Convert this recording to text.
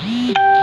Mm-hmm.